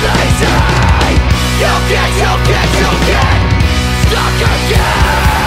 lazy You get, you get, you get Stuck again.